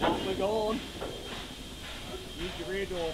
Hold on. Use your radar.